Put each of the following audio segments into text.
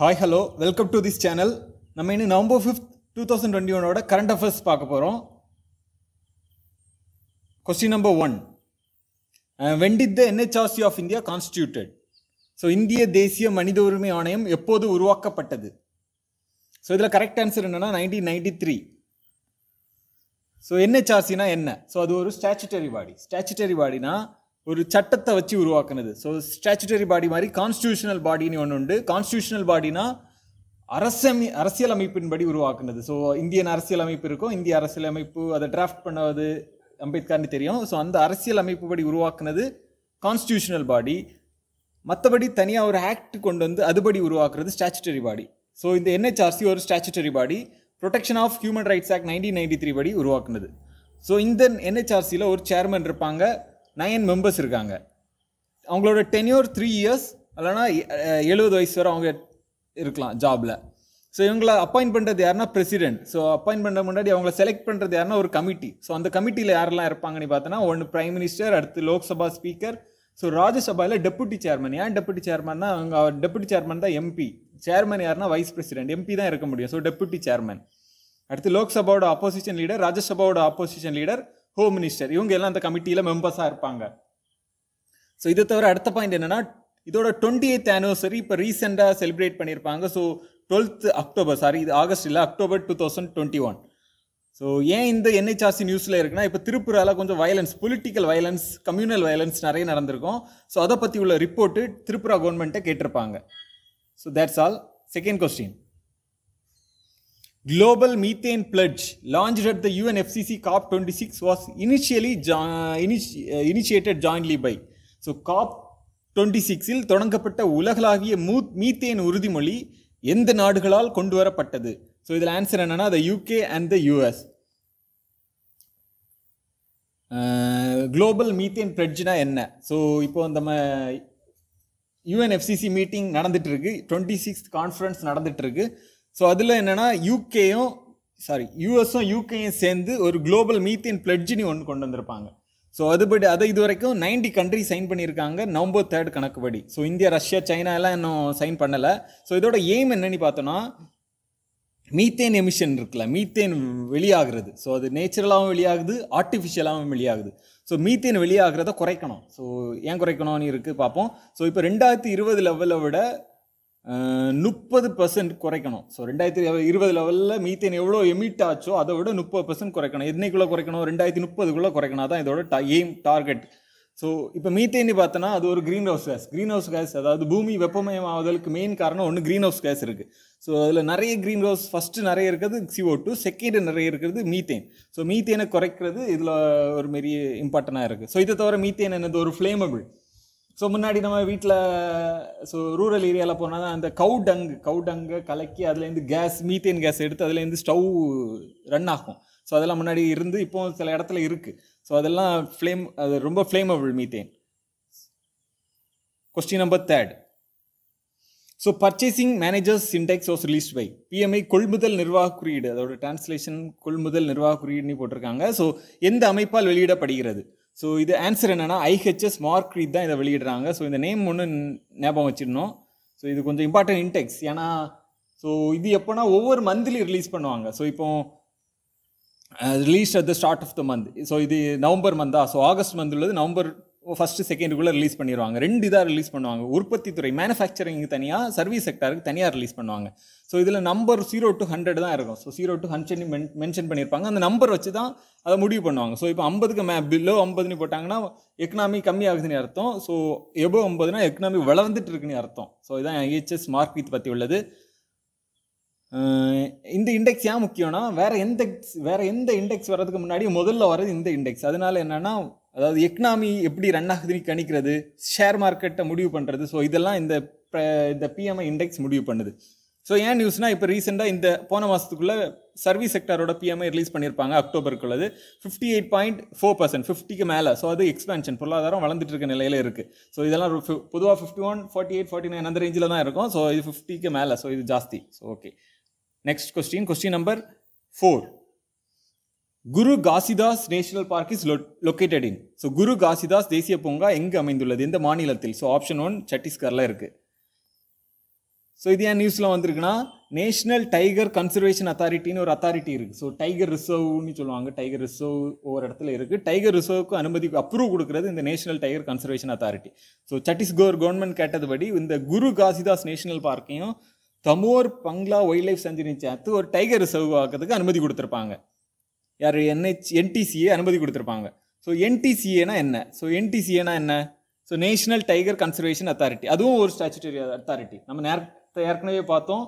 Hi hello welcome to this channel நம்ம இன்னும் November fifth two thousand twenty ஒனோட current affairs பார்க்க போகிறோம் question number one when did the NHRC of India constituted so இந்திய தேசிய மனித உரிமை ஆணையம் எப்போது உருவாக்கப்பட்டது? ஸோ இதில் கரெக்ட் ஆன்சர் என்னன்னா நைன்டீன் நைன்டி த்ரீ ஸோ என்ஹெச்ஆர்சினா என்ன? ஸோ அது ஒரு ஸ்டாச்சுட்டரி பாடி ஸ்டாச்சுட்டரி பாடினா ஒரு சட்டத்தை வச்சு உருவாக்குனது. ஸோ ஸ்டாச்சுட்டரி பாடி மாதிரி கான்ஸ்டியூஷனல் பாடின்னு ஒன்று உண்டு. கான்ஸ்டியூஷனல் பாடினா அரசமை அரசியல் அமைப்பின்படி உருவாக்குனது. ஸோ இந்தியன் அரசியல் அமைப்பு இருக்கும் இந்திய அரசியல் அமைப்பு அதை டிராஃப்ட் பண்ணது அம்பேத்கர்னு தெரியும். ஸோ அந்த அரசியல் அமைப்பு படி உருவாக்குனது கான்ஸ்டியூஷனல் பாடி மற்றபடி தனியாக ஒரு ஆக்ட் கொண்டு வந்து அதுபடி உருவாக்குறது ஸ்டாச்சுட்டரி பாடி ஸோ இந்த என்ஹெச்ஆர்சி ஒரு statutory body protection of human rights act nineteen ninety three படி உருவாக்குனது. ஸோ இந்த என்ஹெச்ஆர்சியில் ஒரு சேர்மன் இருப்பாங்க. நயன் மெம்பர்ஸ் இருக்காங்க. அவங்களோட டென்யூர் த்ரீ இயர்ஸ் இல்லைனா எழுபது வயசு வரை அவங்க இருக்கலாம் ஜாபில் ஸோ இவங்களை அப்பாயிண்ட் பண்ணுறது யாருன்னா பிரசிடென்ட் ஸோ அப்பாயிண்ட் பண்ண முன்னாடி அவங்கள செலக்ட் பண்ணுறது யாருன்னா ஒரு கமிட்டி ஸோ அந்த கமிட்டியில் யாரெல்லாம் இருப்பாங்கன்னு பார்த்தோன்னா ஒன்று பிரைம் மினிஸ்டர் அடுத்து லோக்சபா ஸ்பீக்கர் ஸோ ராஜ்யசபாவில் டெப்புட்டி சேர்மன் ஏன் டெப்புட்டி சேர்மன்னா அவங்க டெப்புட்டி சேர்மன் தான் எம்பி சேர்மன் யாருன்னா வைஸ் பிரசிடென்ட் எம்பி தான் இருக்க முடியும். ஸோ டெப்புட்டி சேர்மன் அடுத்து லோக்சபாவோட ஆப்போசிஷன் லீடர் ராஜ்யசபாவோட ஆப்போசிஷன் லீடர் ஹோம் மினிஸ்டர் இவங்க எல்லாம் அந்த கமிட்டியில் மெம்பர்ஸாக இருப்பாங்க. ஸோ இதை தவிர அடுத்த பாயிண்ட் என்னன்னா இதோட டுவெண்ட்டி எய்த் ஆனிவர்சரி இப்போ ரீசெண்டாக செலிப்ரேட் பண்ணியிருப்பாங்க. ஸோ டுவெல்த் அக்டோபர் சாரி இது ஆகஸ்ட் இல்லை October two thousand twenty one so ஏன் இந்த என்ஹெச்ஆர்சி நியூஸில் இருக்குன்னா இப்போ திருப்பூரால் கொஞ்சம் violence political violence communal violence நிறைய நடந்திருக்கும். ஸோ அதை பற்றி உள்ள ரிப்போர்ட்டு திரிபுரா கவர்மெண்ட்டை கேட்டிருப்பாங்க. So that's all second question Global Methane Pledge launched at the UNFCCC COP26 was initially jo- initi- uh, initiated jointly by so COP twenty சிக்ஸில் தொடங்கப்பட்ட உலகளாவிய மூத் மீத்தேன் உறுதிமொழி எந்த நாடுகளால் கொண்டு வரப்பட்டது? ஸோ இதில் ஆன்சர் என்னன்னா the UK and the US global methane பிளட்ஜ்னா என்ன? ஸோ இப்போ நம்ம யூஎன்எஃப்சிசி மீட்டிங் நடந்துட்டு இருக்கு. டுவெண்ட்டி சிக்ஸ்த் கான்ஃபரன்ஸ் நடந்துட்டு இருக்கு. ஸோ அதில் என்னென்னா யூகேயும் சாரி யூஎஸும் யூகேயும் சேர்ந்து ஒரு குளோபல் மீத்தேன் பிளட்ஜினி ஒன்று கொண்டு வந்திருப்பாங்க. ஸோ அதுபடி அதை இது வரைக்கும் நைன்டி கண்ட்ரி சைன் பண்ணியிருக்காங்க நவம்பர் தேர்ட் கணக்குப்படி. ஸோ இந்தியா ரஷ்யா சைனா எல்லாம் இன்னும் சைன் பண்ணலை. ஸோ இதோட எய்ம் என்னன்னு பார்த்தோன்னா மீத்தேன் எமிஷன் இருக்குல்ல மீத்தேன் வெளியாகிறது. ஸோ அது நேச்சுரலாகவும் வெளியாகுது ஆர்டிஃபிஷியலாகவும் வெளியாகுது. ஸோ மீத்தேன் வெளியாகிறத குறைக்கணும். ஸோ ஏன் குறைக்கணும்னு இருக்குது பார்ப்போம். ஸோ இப்போ ரெண்டாயிரத்தி இருபது லெவலை விட முப்பது பர்சன்ட் குறைக்கணும். ஸோ ரெண்டாயிரத்தி இருபது லெவலில் மீத்தேன் எவ்வளோ எமிட் ஆச்சோ அதை விட முப்பது பர்சன்ட் குறைக்கணும். என்னைக்குள்ளே குறைக்கணும்? ரெண்டாயிரத்தி முப்பதுக்குள்ளே குறைக்கணும். அதான் இதோட டா எய்ம் டார்கெட் ஸோ இப்போ மீத்தேன்னு பார்த்தோன்னா அது ஒரு green house gas green house gas அதாவது பூமி வெப்பமயமாவதற்கு மெயின் காரணம் ஒன்று க்ரீன் ஹவுஸ் கேஸ் இருக்குது ஸோ அதில் நிறைய க்ரீன் ஹவுஸ் ஃபஸ்ட்டு நிறைய இருக்கிறது சிஓ டூ செகண்ட் நிறைய இருக்கிறது மீத்தேன் ஸோ மீத்தேனை குறைக்கிறது இதில் ஒரு மாரி இம்பார்ட்டண்ட்டாக இருக்குது ஸோ இதை தவிர மீத்தேன் என்னது? ஒரு ஃப்ளேமபிள் ஸோ முன்னாடி நம்ம வீட்டில் ஸோ ரூரல் ஏரியாவில் போனால் தான் அந்த கவு டங்கு கவு டங்கை கலக்கி அதுலேருந்து கேஸ் மீத்தேன் கேஸ் எடுத்து அதுலேருந்து ஸ்டவ் ரன் ஆகும். ஸோ அதெல்லாம் முன்னாடி இருந்து இப்போ சில இடத்துல இருக்குது ஸோ அதெல்லாம் ஃப்ளேம் அது ரொம்ப flammable methane question number third so purchasing managers index was release by PMI கொள்முதல் நிர்வாக குறியீடு. அதோட டிரான்ஸ்லேஷன் கொள்முதல் நிர்வாக குறியீடுன்னு போட்டிருக்காங்க. ஸோ எந்த அமைப்பால் வெளியிடப்படுகிறது? ஸோ இது ஆன்சர் என்னென்னா ஐஹெச்எஸ் மார்க் ரீட் தான் இதை வெளியிடுறாங்க. ஸோ இந்த நேம் ஒன்று ஞாபகம் வச்சிடணும். ஸோ இது கொஞ்சம் இம்பார்ட்டன்ட் இன்டெக்ஸ் ஏன்னா ஸோ இது எப்போனா ஒவ்வொரு மந்த்லி ரிலீஸ் பண்ணுவாங்க. ஸோ இப்போ release at the start of the month so இது நவம்பர் மந்தா ஸோ ஆகஸ்ட் மந்த் உள்ளது நவம்பர் ஃபஸ்ட்டு செகண்டுக்குள்ளே ரிலீஸ் பண்ணிடுவாங்க ரெண்டு இதாக ரிலீஸ் பண்ணுவாங்க. உற்பத்தி துறை மேனுஃபேக்சரிங் தனியாக சர்வீஸ் செக்டருக்கு தனியாக ரிலீஸ் பண்ணுவாங்க. ஸோ இதில் நம்பர் ஜீரோ டு ஹண்ட்ரட் தான் இருக்கும். So zero to hundred men mention பண்ணியிருப்பாங்க அந்த நம்பர் வச்சு தான் அதை முடிவு பண்ணுவாங்க. ஸோ இப்போ ஐம்பதுக்கு மே பில்லோ ஐம்பதுன்னு போட்டாங்கன்னா எக்கனாமி கம்மி ஆகுதுன்னு அர்த்தம். ஸோ எபோ ஐம்பதுனா எக்கனாமி வளர்ந்துட்டு இருக்குன்னு அர்த்தம். ஸோ இதான் ஐஹெச்எஸ் மார்க் வித் பற்றி உள்ளது. இந்த இண்டெக்ஸ் ஏன் முக்கியம்னா வேறு எந்த வேறு எந்த இண்டெக்ஸ் வர்றதுக்கு முன்னாடி முதல்ல வர்றது இந்த இண்டெக்ஸ் அதனால் என்னென்னா அதாவது எக்கனாமி எப்படி ரன் ஆகுதுன்னு கணிக்கிறது ஷேர் மார்க்கெட்டை முடிவு பண்ணுறது ஸோ இதெல்லாம் இந்த இந்த பிஎம்ஐ இண்டெக்ஸ் முடிவு பண்ணுது. ஸோ ஏன் நியூஸ்னால் இப்போ ரீசெண்டாக இந்த போன மாதத்துக்குள்ளே சர்வீஸ் செக்டரோட பிஎம்ஐ ரிலீஸ் பண்ணியிருப்பாங்க அக்டோபருக்குள்ளது. Fifty eight point four percent ஃபிஃப்டிக்கு மேலே. ஸோ அது எக்ஸ்பேன்ஷன் பொருளாதாரம் வளர்ந்துட்டு இருக்க நிலையில் இருக்குது ஸோ இதெல்லாம் பொதுவாக fifty one forty eight forty nine அந்த ரேஞ்சில் தான் இருக்கும். ஸோ இது ஃபிஃப்டிக்கு மேலே. ஸோ இது ஜாஸ்தி. So okay next question question number four Guru Ghasidas national park is located in so Guru Ghasidas தேசிய பூங்கா எங்கு அமைந்துள்ளது? எந்த மாநிலத்தில்? ஸோ ஆப்ஷன் ஒன் சத்தீஸ்கரில் இருக்குது ஸோ இது ஏன் நியூஸில் வந்திருக்குன்னா நேஷ்னல் டைகர் கன்சர்வேஷன் அத்தாரிட்டின்னு ஒரு அத்தாரிட்டி இருக்குது ஸோ டைகர் ரிசர்வ்னு சொல்லுவாங்க. டைகர் ரிசர்வ் ஒவ்வொரு இடத்துல இருக்குது டைகர் ரிசர்வுக்கு அனுமதி அப்ரூவ் கொடுக்குறது இந்த national tiger conservation authority so Chhattisgarh government கேட்டதுபடி இந்த குரு காசிதாஸ் நேஷனல் பார்க்கையும் தமோர் பங்களா வைல்ட் லைஃப் செஞ்சுரி சேர்த்து ஒரு டைகர் ரிசர்வ் ஆக்கிறதுக்கு அனுமதி கொடுத்துருப்பாங்க. யார்? என்ஹெச் என்டிசிஏ அனுமதி கொடுத்துருப்பாங்க. ஸோ என்டிசிஏனா என்ன? ஸோ என்டிசிஏனா என்ன? So national tiger conservation authority அதுவும் ஒரு ஸ்டாச்சுட்டரி அத்தாரிட்டி நம்ம நேரத்தை ஏற்கனவே பார்த்தோம்.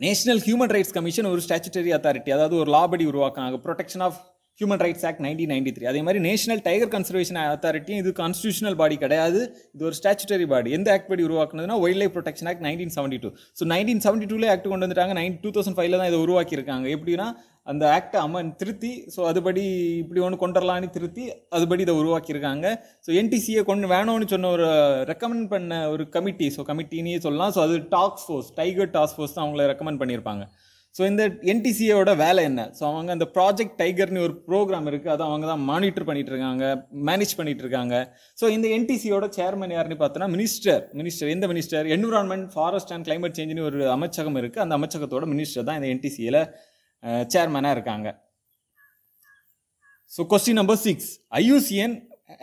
நேஷனல் ஹியூமன் ரைட்ஸ் கமிஷன் ஒரு ஸ்டாச்சுட்டரி அத்தாரிட்டி அதாவது ஒரு லாபடி உருவாக்குனாங்க. Protection of human rights act nineteen ninety three அதே மாதிரி நேஷனல் டைகர் கன்சர்வேஷன் அத்தாரிட்டியும் இது கான்ஸ்டியூஷனல் பாடி கிடையாது. இது ஒரு ஸ்டாச்சுட்டரி பாடி எந்த ஆக்ட் படி உருவாக்குனதுன்னா wildlife protection act nineteen seventy two so nineteen seventy டூலே act கொண்டு வந்துட்டாங்க. நைன் டூ தௌசண்ட் ஃபைவ்ல தான் இதை உருவாக்கியிருக்காங்க. எப்படின்னா அந்த ஆக்டை அமன் திருத்தி ஸோ அதுபடி இப்படி ஒன்று கொண்டுடலான்னு திருத்தி அதுபடி இதை உருவாக்கியிருக்காங்க. ஸோ என்டிசியை கொண்டு வேணும்னு சொன்ன ஒரு ரெக்கமெண்ட் பண்ண ஒரு கமிட்டி ஸோ கமிட்டினே சொல்லலாம். ஸோ அது task force tiger task force தான் அவங்கள ரெக்கமெண்ட் பண்ணியிருப்பாங்க. ஸோ இந்த என்டிசியோட வேலை என்ன? ஸோ அவங்க அந்த ப்ராஜெக்ட் டைகர்னு ஒரு ப்ரோக்ராம் இருக்குது அதை அவங்க தான் மானிட்டர் பண்ணிட்டு இருக்காங்க மேனேஜ் பண்ணிட்டு இருக்காங்க ஸோ இந்த என்டிசியோட சேர்மன் யாருன்னு பார்த்தோன்னா மினிஸ்டர் மினிஸ்டர் எந்த minister environment forest and climate சேஞ்சுன்னு ஒரு அமைச்சகம் இருக்குது அந்த அமைச்சகத்தோட மினிஸ்டர் தான் இந்த என்டிசியில் சேர்மனாக இருக்காங்க. So question number six IUCN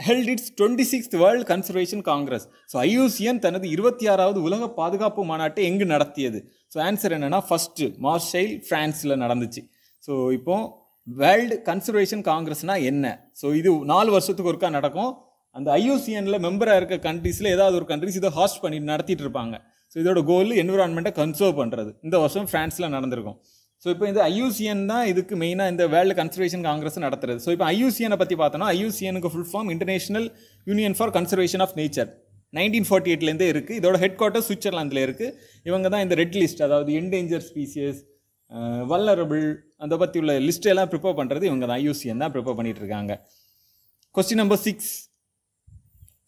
held its twenty sixth world conservation congress so IUCN தனது இருபத்தி ஆறாவது உலக பாதுகாப்பு மாநாட்டை எங்கு நடத்தியது? ஸோ ஆன்சர் என்னென்னா ஃபஸ்ட்டு மார்ஷைல் ஃப்ரான்ஸில் நடந்துச்சு. ஸோ இப்போது வேர்ல்டு கன்சர்வேஷன் காங்கிரஸ்னால் என்ன? ஸோ இது நாலு வருஷத்துக்கு ஒருக்கா நடக்கும். அந்த ஐயூசிஎனில் மெம்பராக இருக்க கண்ட்ரீஸில் ஏதாவது ஒரு கண்ட்ரிஸ் இதை ஹாஸ்ட் பண்ணி நடத்திட்டு இருப்பாங்க. ஸோ இதோட கோல் என்விரான்மெண்ட்டை கன்சர்வ் பண்ணுறது இந்த வருஷம் ஃப்ரான்ஸில் நடந்திருக்கும். ஸோ இப்போ இந்த ஐயூசிஎன் தான் இதுக்கு மெயினாக இந்த வேர்ல்டு கன்சர்வேஷன் காங்கிரஸ் நடத்துறது. ஸோ இப்போ ஐயூசிஎனை பற்றி பார்த்தோன்னா ஐயூசிஎனுக்கு full form international union for conservation of nature nineteen forty எயிட்லேருந்தே இருக்குது இதோட ஹெட் குவார்ட்டர் சுவிட்சர்லாந்தில் இருக்குது இவங்க தான் இந்த ரெட் லிஸ்ட் அதாவது என்டேஞ்சர் ஸ்பீசியஸ் வல்லரபிள் அதை பற்றி உள்ள லிஸ்ட் எல்லாம் ப்ரிப்பேர் பண்ணுறது இவங்க தான். ஐயூசிஎன் தான் ப்ரிப்பேர் பண்ணிகிட்டு இருக்காங்க. Question number six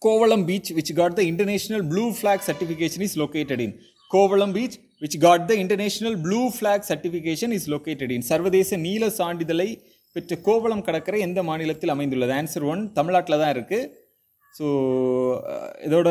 Kovalam beach which got the international blue flag certification is located in Kovalam beach which got the international blue flag certification is located in சர்வதேச நீல சான்றிதழை பெற்ற கோவளம் கடற்கரை எந்த மாநிலத்தில் அமைந்துள்ளது? ஆன்சர் ஒன் தமிழ்நாட்டில் தான் இருக்குது ஸோ இதோட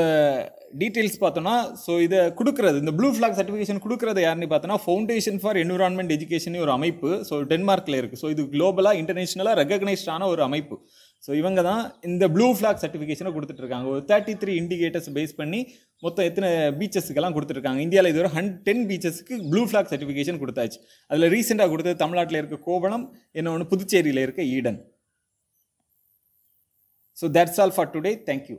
டீட்டெயில்ஸ் பார்த்தோன்னா ஸோ இதை கொடுக்குறது இந்த ப்ளூ ஃப்ளாக் சர்டிஃபிகேஷன் கொடுக்குறது யாருன்னு பார்த்தோன்னா ஃபவுண்டேஷன் ஃபார் என்விரான்மெண்ட் எஜுகேஷன் ஒரு அமைப்பு. ஸோ டென்மார்க்கில் இருக்குது ஸோ இது குளோபலாக இன்டர்நேஷனலாக ரெகக்னைஸ்டான ஒரு அமைப்பு. ஸோ இவங்க தான் இந்த ப்ளூ ஃப்ளாக் சர்டிஃபிகேஷனை கொடுத்துட்ருக்காங்க. ஒரு தேர்ட்டி த்ரீ இண்டிகேட்டர்ஸ் பேஸ் பண்ணி மொத்தம் எத்தனை பீச்சஸ்க்கெல்லாம் கொடுத்துருக்காங்க இந்தியாவில் இதுவரை ஹன் டென் பீச்சஸ்க்கு ப்ளூ ஃப்ளாக் சர்டிஃபிகேஷன் கொடுத்தாச்சு. அதில் ரீசெண்டாக கொடுத்தது தமிழ்நாட்டில் இருக்க கோவளம் இன்னொன்று புதுச்சேரியில் இருக்க Eden. So that's all for today thank you